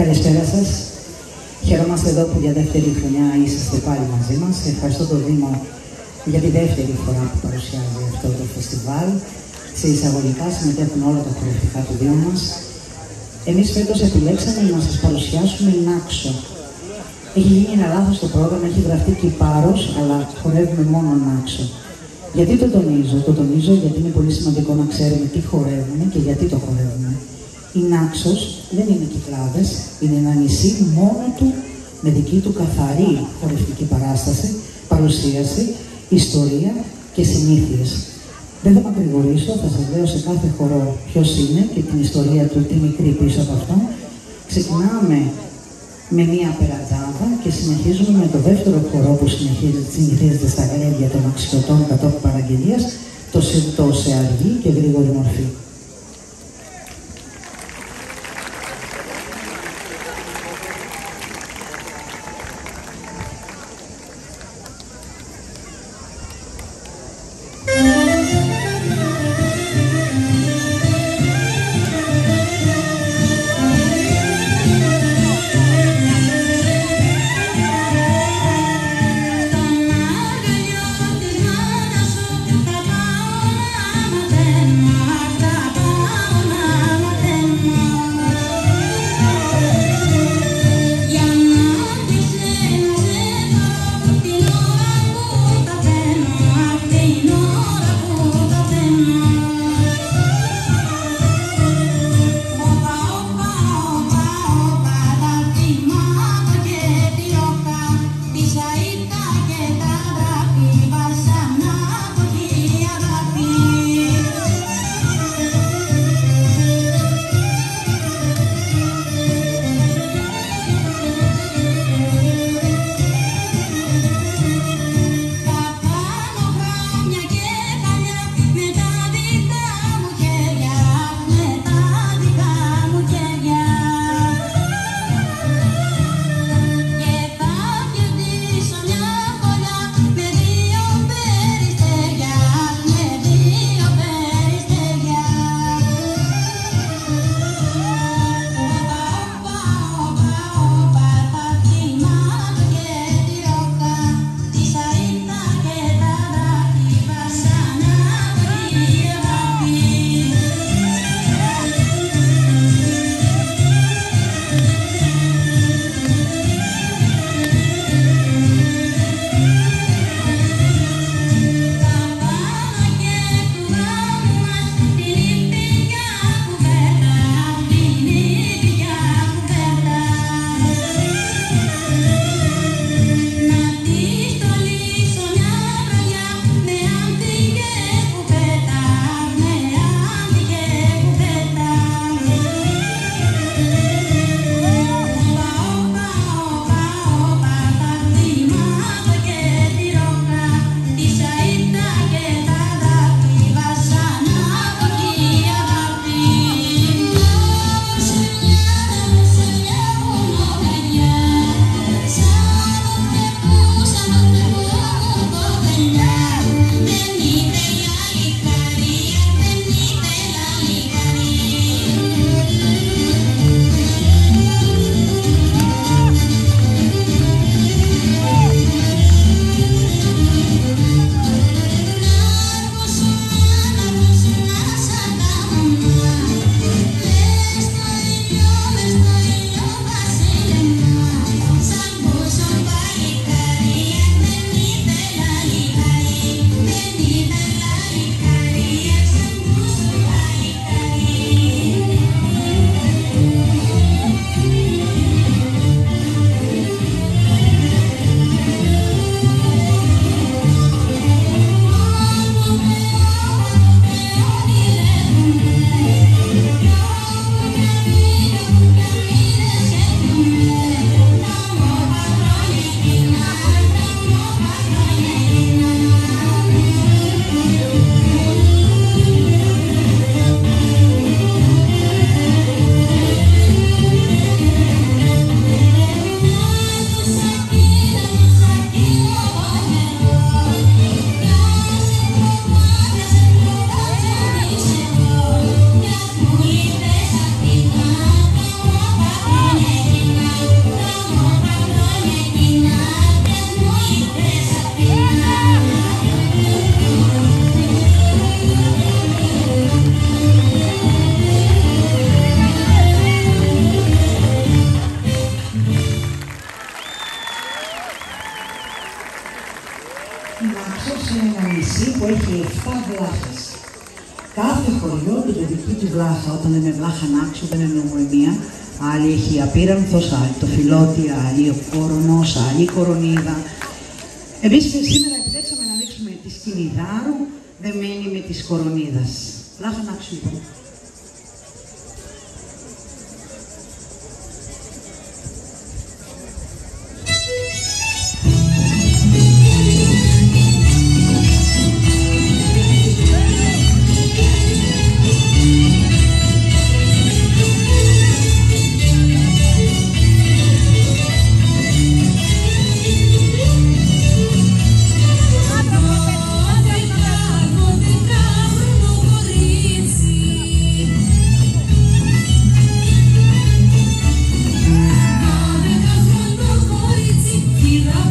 Καλησπέρα σας. Χαιρόμαστε εδώ που για δεύτερη χρονιά είσαστε πάλι μαζί μας. Ευχαριστώ τον Δήμο για τη δεύτερη φορά που παρουσιάζει αυτό το φεστιβάλ. Σε εισαγωγικά συμμετέχουν όλα τα χορευτικά του Δήμου μας. Εμείς φέτος επιλέξαμε να σας παρουσιάσουμε Νάξο. Έχει γίνει ένα λάθος το πρόγραμμα, έχει γραφτεί κυπάρο, αλλά χορεύουμε μόνο Νάξο. Γιατί το τονίζω, το τονίζω γιατί είναι πολύ σημαντικό να ξέρουμε τι χορεύουμε και γιατί το χορεύουμε. Η Νάξος δεν είναι κυκλάδες, είναι ένα νησί μόνο του με δική του καθαρή χορευτική παράσταση, παρουσίαση, ιστορία και συνήθειες. Δεν θα μακρηγορήσω, θα σας λέω σε κάθε χορό ποιος είναι και την ιστορία του, τι μικρή πίσω από αυτό. Ξεκινάμε με μία περατζάδα και συνεχίζουμε με το δεύτερο χορό που συνεχίζεται στα γρέδια των αξιωτών κατόπιν παραγγελίας, το, το σε αργή και γρήγορη μορφή. Κάθε χωριό και το δική του βλάχα, όταν λέμε βλάχα νάξου, δεν είναι ομοεμία, άλλη έχει απείρανθος, άλλη το φιλότη, άλλη ο κόρονος, άλλη η κορονίδα. Εμείς σήμερα επιτρέψαμε να δείξουμε τη σκηνιδάρου δεμένη με της κορονίδας. Βλάχα νάξου λοιπόν. vida.